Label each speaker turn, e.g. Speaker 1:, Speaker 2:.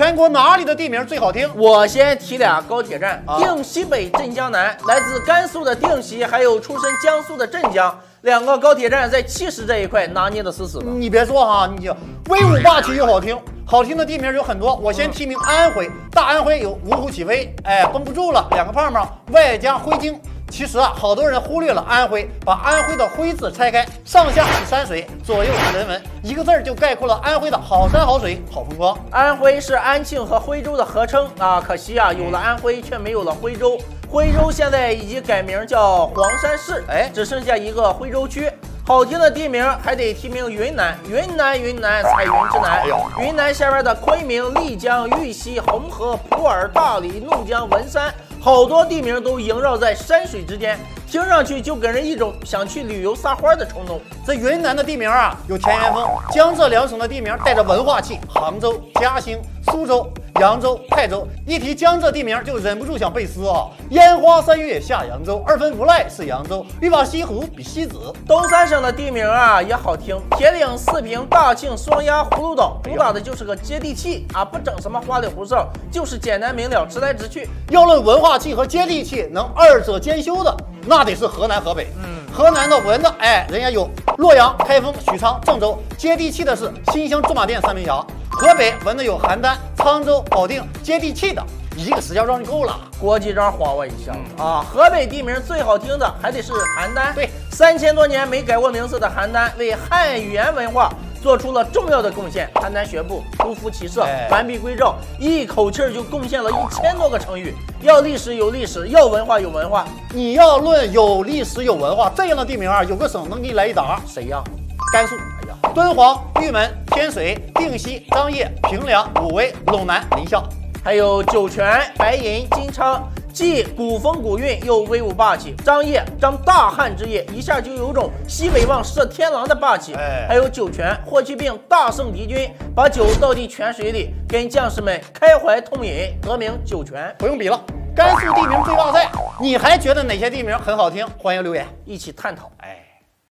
Speaker 1: 全国哪里的地名最好听？
Speaker 2: 我先提俩高铁站：
Speaker 1: 啊
Speaker 2: 定西北、镇江南。来自甘肃的定西，还有出身江苏的镇江，两个高铁站在气势这一块拿捏的死死的。
Speaker 1: 你别说哈，你威武霸气又好听，好听的地名有很多。我先提名安徽，大安徽有芜湖起飞，哎，绷不住了，两个胖胖，外加徽京。其实啊，好多人忽略了安徽，把安徽的徽字拆开，上下是山水，左右是人文，一个字儿就概括了安徽的好山好水好风光。
Speaker 2: 安徽是安庆和徽州的合称啊，可惜啊，有了安徽却没有了徽州。徽州现在已经改名叫黄山市，
Speaker 1: 哎
Speaker 2: 只剩下一个徽州区。好听的地名还得提名云南，云南云南彩云之南云南下边的昆明、丽江、玉溪、红河、普洱、大理、怒江、文山，好多地名都萦绕在山水之间，听上去就给人一种想去旅游撒欢的冲动。
Speaker 1: 这云南的地名啊，有田园风；江浙两省的地名带着文化气，杭州、嘉兴、苏州、扬州、泰州。一提江浙地名，就忍不住想背诗啊：烟花三月下扬州，二分无赖是扬州，欲把西湖比西子。
Speaker 2: 东三省的地名啊也好听，铁岭、四平、大庆、双鸭、葫芦岛，主打的就是个接地气啊，不整什么花里胡哨，就是简单明了，直来直去。
Speaker 1: 要论文化气和接地气，能二者兼修的，那得是河南、河北。嗯，河南的文的，哎，人家有洛阳、开封、许昌、郑州；接地气的是新乡、驻马店、三门峡。河北文的有邯郸、沧州、保定，接地气的一个石家庄就够了。
Speaker 2: 国际章晃我一下啊！河北地名最好听的还得是邯郸。
Speaker 1: 对，
Speaker 2: 三千多年没改过名字的邯郸，为汉语言文化做出了重要的贡献。邯郸学步，匍匐骑射
Speaker 1: 哎，
Speaker 2: 完璧归赵，一口气儿就贡献了一千多个成语。要历史有历史，要文化有文化，
Speaker 1: 你要论有历史有文化这样的地名啊，有个省能给你来一打，
Speaker 2: 谁呀？
Speaker 1: 甘肃。哎呀，敦煌、玉门、天水、定西、张掖、平凉、武威、陇南、临夏。
Speaker 2: 还有酒泉、白银、金昌，既古风古韵又威武霸气。张掖，张大汉之业，一下就有种西北望射天狼的霸气。
Speaker 1: 哎
Speaker 2: 还有酒泉，霍去病大胜敌军，把酒倒进泉水里，跟将士们开怀痛饮，得名酒泉。
Speaker 1: 不用比了，甘肃地名最大赛，你还觉得哪些地名很好听？欢迎留言。
Speaker 2: 一起探讨。
Speaker 1: 哎。